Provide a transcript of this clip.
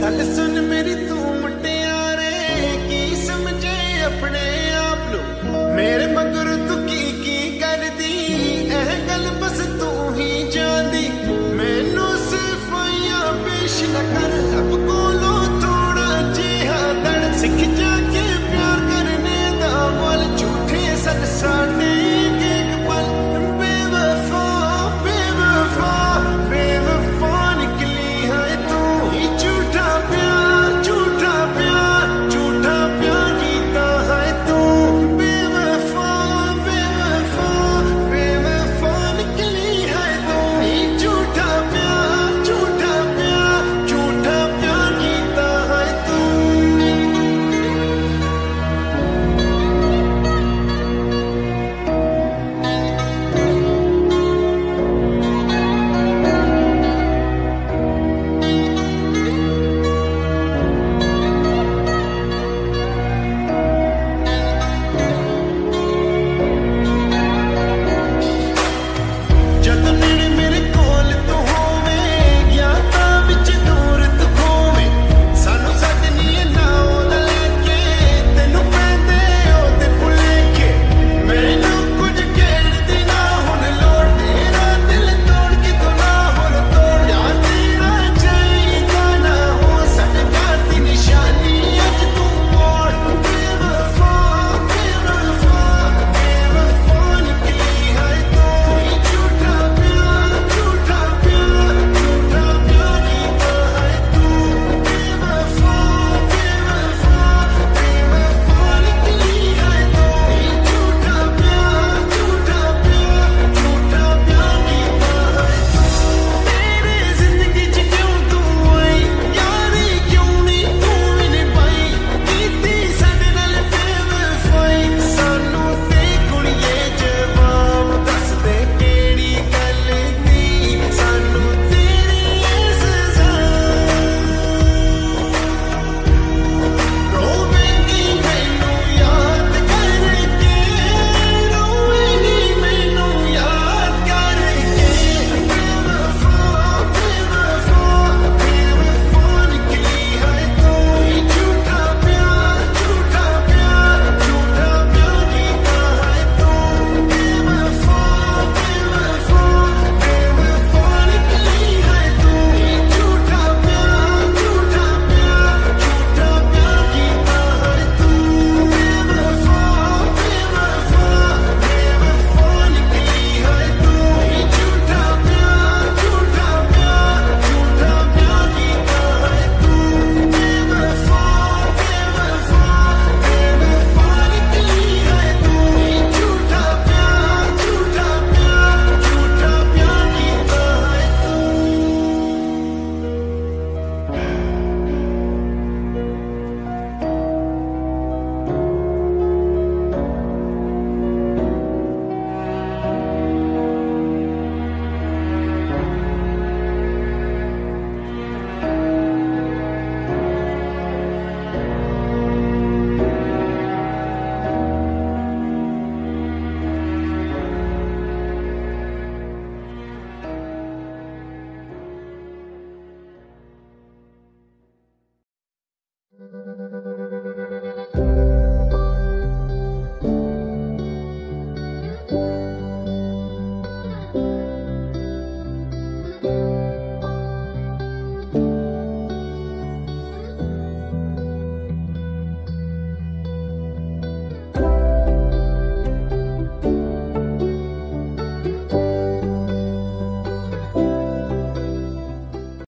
ਗੱਲ ਸੁਣ ਮੇਰੀ ਤੂੰ ਆਪਣੇ ਆਪ ਨੂੰ। ਮੇਰੇ ਮਗਰ ਤੂੰ ਕੀ ਕੀ ਕਰਦੀ? ਇਹ ਗੱਲ ਬਸ ਤੂੰ ਹੀ ਜਾਣਦੀ। ਮੈਨੂੰ ਸਿਰਫ ਆ ਪੇਸ਼ ਨਾ